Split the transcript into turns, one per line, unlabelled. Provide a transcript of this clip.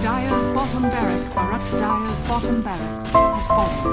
Dire's bottom barracks are at Dire's bottom barracks has fallen.